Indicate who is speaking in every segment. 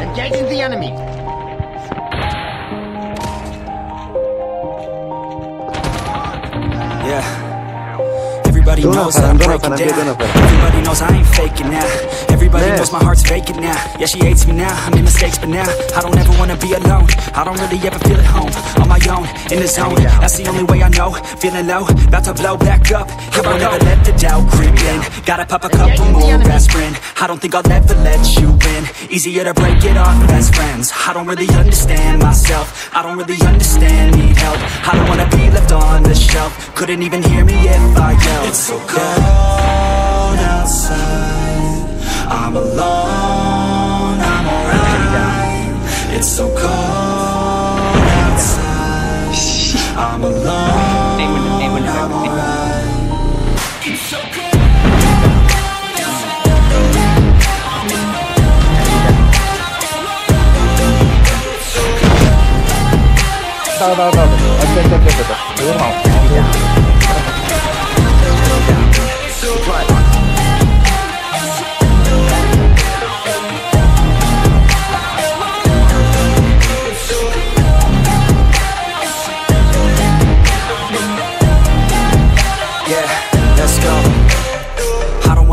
Speaker 1: Engaging the enemy.
Speaker 2: Yeah. Everybody knows I'm
Speaker 3: don't
Speaker 2: breaking down. Everybody knows I ain't faking now.
Speaker 3: Yeah.
Speaker 2: knows my heart's vacant now. Yeah, she hates me now. I made mistakes, but now I don't ever wanna be alone. I don't really ever feel at home. On my own, in the zone. That's the only way I know. Feeling low, about to blow back up. I won't ever let the doubt creep in. Gotta pop a couple more aspirin. I don't think I'll ever let you in. Easier to break it off best friends. I don't really understand myself. I don't really understand, need help. I don't wanna be left on the shelf. Couldn't even hear me if I yelled. It's so cold outside. I'm alone, I'm alright. It's so cold outside. I'm alone, I'm alright. It's so cold Tahu tahu tahu,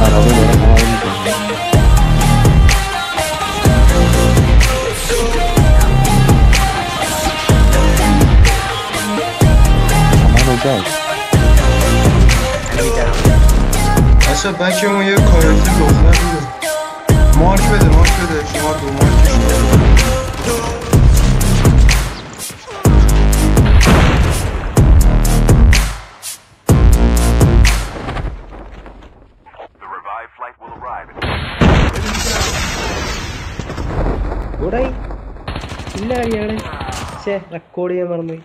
Speaker 3: خرابه داره همه رو
Speaker 4: می‌کنه همه کجاست یه کاری دختر بوده. مارک بده مارک بده. شما دو مارکش
Speaker 5: എവിടായി ഇല്ല കളിയാണ് പക്ഷേ record ചെയ്യാൻ മറന്നു